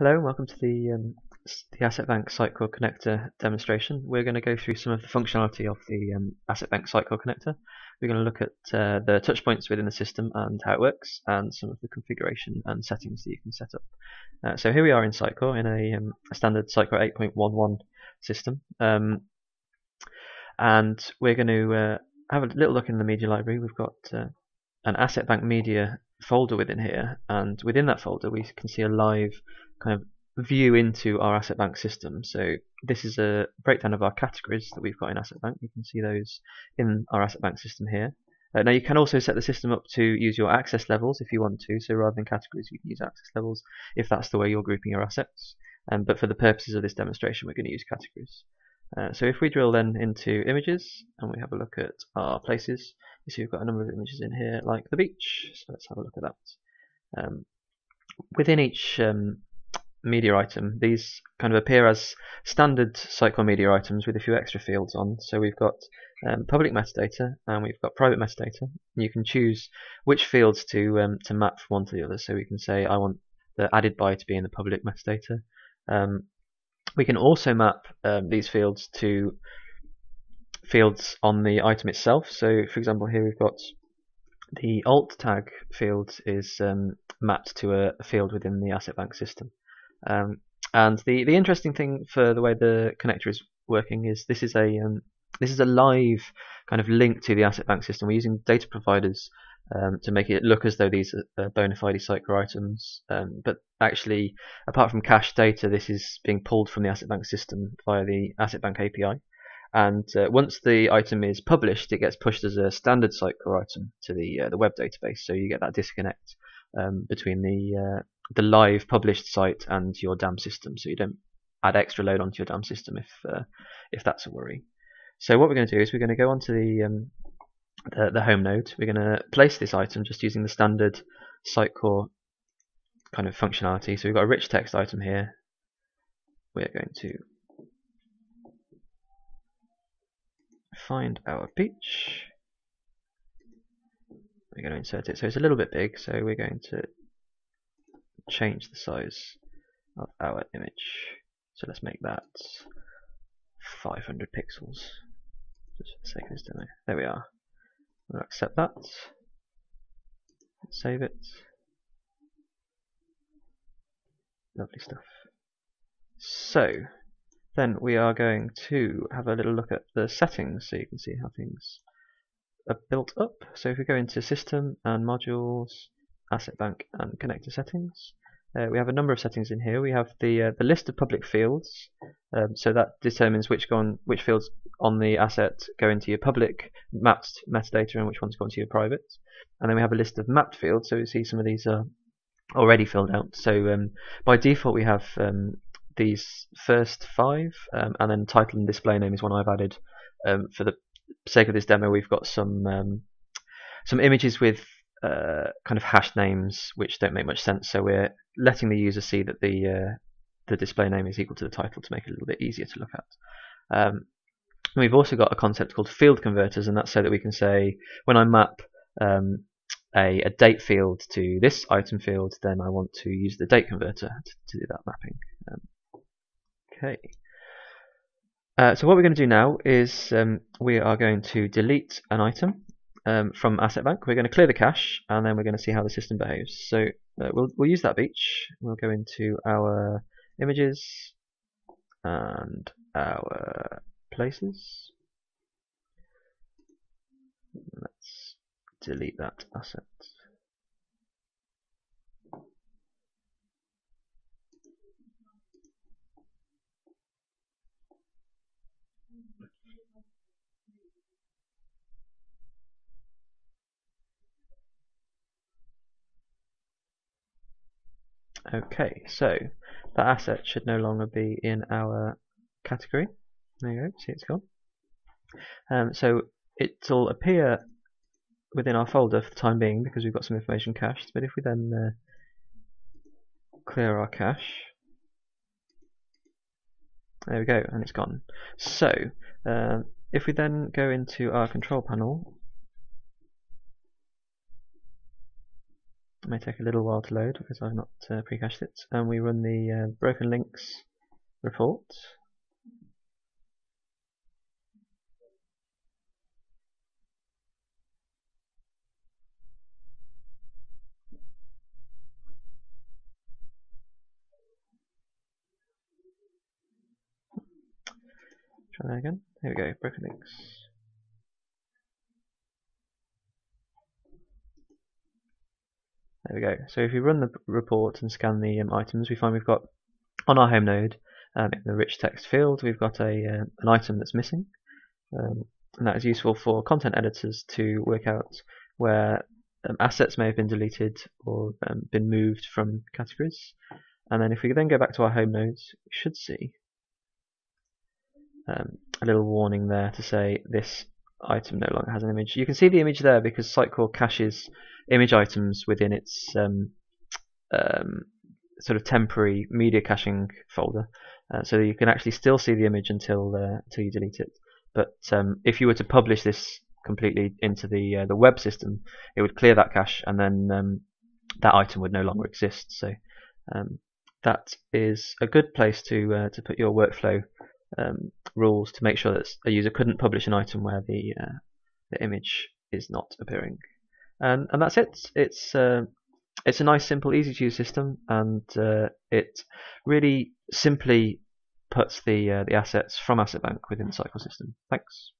Hello and welcome to the, um, the Asset Bank Sitecore connector demonstration. We're going to go through some of the functionality of the um, Asset Bank Sitecore connector. We're going to look at uh, the touch points within the system and how it works and some of the configuration and settings that you can set up. Uh, so here we are in Sitecore in a, um, a standard Sitecore 8.11 system. Um, and we're going to uh, have a little look in the media library. We've got uh, an Asset Bank media folder within here and within that folder we can see a live kind of view into our asset bank system. So this is a breakdown of our categories that we've got in asset bank. You can see those in our asset bank system here. Uh, now you can also set the system up to use your access levels if you want to. So rather than categories, you can use access levels if that's the way you're grouping your assets. Um, but for the purposes of this demonstration, we're going to use categories. Uh, so if we drill then into images and we have a look at our places, you see we've got a number of images in here like the beach. So let's have a look at that. Um, within each um, media item, these kind of appear as standard Sitecore media items with a few extra fields on. So we've got um, public metadata and we've got private metadata. You can choose which fields to um, to map from one to the other. So we can say I want the added by to be in the public metadata. Um, we can also map um, these fields to fields on the item itself. So for example here we've got the alt tag field is um, mapped to a, field within the asset bank system. Um, and the, the interesting thing for the way the connector is working is this is a um, this is a live kind of link to the asset bank system. We're using data providers um, to make it look as though these are bona fide Sitecore items. Um, but actually, apart from cached data, this is being pulled from the asset bank system via the asset bank API. And uh, once the item is published, it gets pushed as a standard Sitecore item to the uh, the web database. So you get that disconnect um, between the uh, the live published site and your DAM system, so you don't add extra load onto your DAM system if uh, if that's a worry. So what we're going to do is we're going to go onto the um, the, the, home node. We're going to place this item just using the standard Sitecore kind of functionality. So we've got a rich text item here. We're going to find our beach. We're going to insert it. So it's a little bit big, so we're going to change the size of our image. So let's make that 500 pixels, just for the sake of this demo. There we are. We'll accept that. Save it. Lovely stuff. So, then we are going to have a little look at the settings so you can see how things are built up. So if we go into System and Modules, Asset Bank and Connector Settings, uh, we have a number of settings in here. We have the uh, the list of public fields, um, so that determines which on, which fields on the asset go into your public mapped metadata and which ones go into your private. And then we have a list of mapped fields. So you see some of these are already filled out. So um, by default we have um, these first five, um, and then title and display name is one I've added. Um, for the sake of this demo, we've got some um, some images with uh, kind of hash names which don't make much sense. So we're letting the user see that the uh, the display name is equal to the title to make it a little bit easier to look at. Um, we've also got a concept called field converters, and that's so that we can say when I map um, a, a, date field to this item field, then I want to use the date converter to, to do that mapping. Um, okay. Uh, so what we're going to do now is um, we are going to delete an item um, from Asset Bank. We're going to clear the cache and then we're going to see how the system behaves. So uh, we'll, we'll use that beach. We'll go into our images and our places. Let's delete that asset. Okay, so that asset should no longer be in our category. There you go, see it's gone. Um, so it'll appear within our folder for the time being because we've got some information cached, but if we then uh, clear our cache, there we go, and it's gone. So, uh, if we then go into our control panel may take a little while to load because I've not uh, pre-cached it. And we run the uh, broken links report. Try that again. Here we go, broken links. There we go. So if we run the report and scan the um, items, we find we've got on our home node um, in the rich text field, we've got a uh, an item that's missing, um, and that is useful for content editors to work out where um, assets may have been deleted or um, been moved from categories. And then if we then go back to our home nodes, we should see a little warning there to say this item no longer has an image. You can see the image there because Sitecore caches image items within its um, um, sort of temporary media caching folder, uh, so you can actually still see the image until uh, until you delete it. But um, if you were to publish this completely into the uh, the web system, it would clear that cache, and then um, that item would no longer exist. So um, that is a good place to uh, to put your workflow um, rules to make sure that a user couldn't publish an item where the uh, the image is not appearing. And and that's it. It's uh, it's a nice, simple, easy to use system, and uh, it really simply puts the uh, the assets from Asset Bank within the Sitecore system. Thanks.